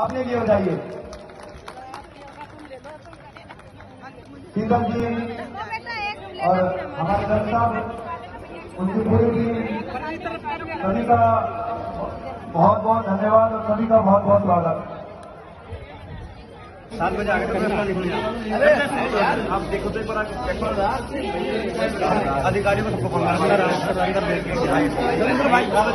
अपने लिए बताइए। शीतल जी और हमारे दर्शक साहब उनकी पूरी टीम सभी का बहुत बहुत धन्यवाद और सभी का बहुत बहुत स्वागत। सात बजे आगे आप देखो तो एक बार अधिकारियों को सबको फ़ोन रविंद्र भाई बहुत